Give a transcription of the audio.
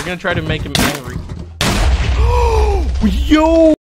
We're gonna try to make him angry. Yo!